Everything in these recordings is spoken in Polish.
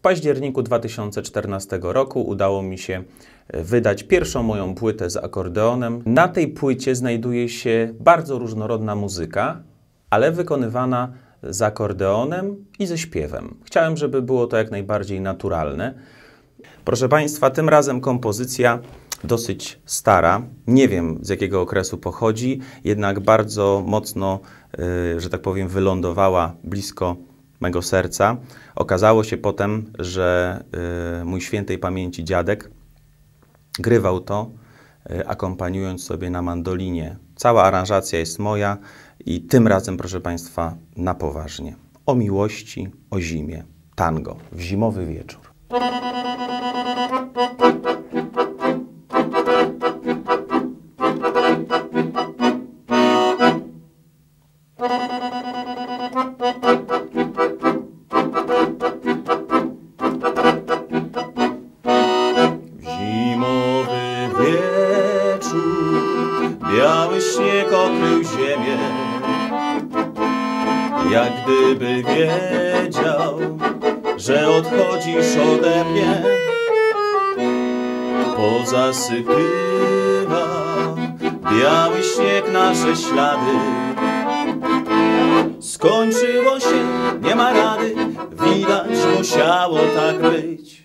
W październiku 2014 roku udało mi się e, wydać pierwszą moją płytę z akordeonem. Na tej płycie znajduje się bardzo różnorodna muzyka, ale wykonywana z akordeonem i ze śpiewem. Chciałem, żeby było to jak najbardziej naturalne. Proszę Państwa, tym razem kompozycja dosyć stara. Nie wiem z jakiego okresu pochodzi, jednak bardzo mocno, y, że tak powiem, wylądowała blisko mego serca. Okazało się potem, że y, mój świętej pamięci dziadek grywał to, y, akompaniując sobie na mandolinie. Cała aranżacja jest moja i tym razem, proszę Państwa, na poważnie. O miłości, o zimie. Tango w zimowy wieczór. Zimowy biały śnieg okrył ziemię. Jak gdyby wiedział, że odchodzisz ode mnie, pozasypywa biały śnieg nasze ślady. Skończyło się, nie ma rady, widać musiało tak być.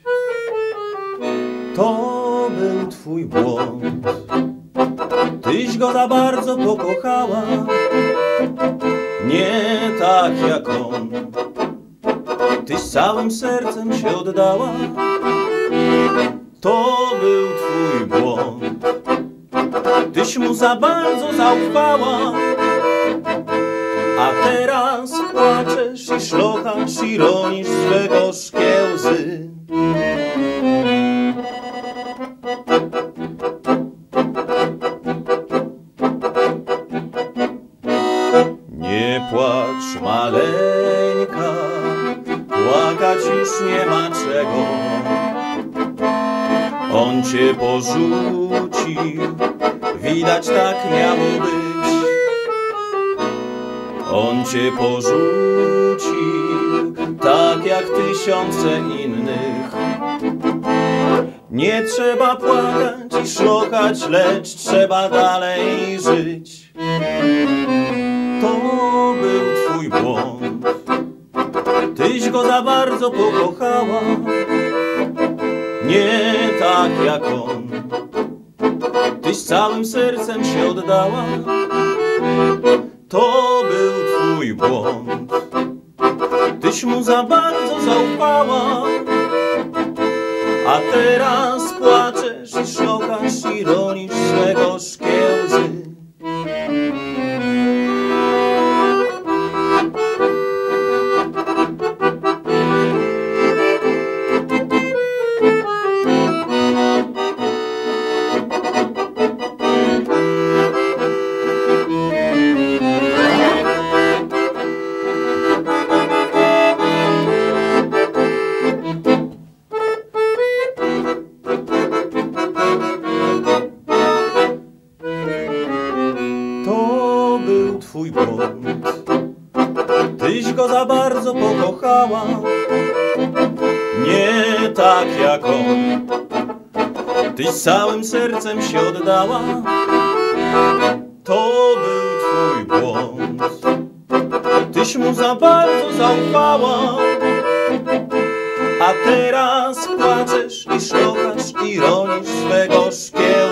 To był twój błąd, tyś go za bardzo pokochała, nie tak jak on. Tyś całym sercem się oddała, to był twój błąd. Tyś mu za bardzo zaufała, a teraz płaczesz i szlochasz i ronisz swe gorzkie łzy. Nie płacz, maleńka, płakać już nie ma czego. On cię porzucił, widać tak miało być. On cię porzucił, tak jak tysiące innych. Nie trzeba płakać i szlokać, lecz trzeba dalej żyć. To był twój błąd, tyś go za bardzo pokochała. Nie tak jak on, tyś całym sercem się oddała. To był twój błąd, tyś mu za bardzo zaufała. A teraz płaczesz i szlokasz i ronisz swe gorzkie był twój błąd. Tyś go za bardzo pokochała. Nie tak jak on. Tyś całym sercem się oddała. To był twój błąd. Tyś mu za bardzo zaufała. A teraz płaczesz i szlochasz i ronisz swe gorzkie